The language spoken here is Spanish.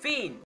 Fin.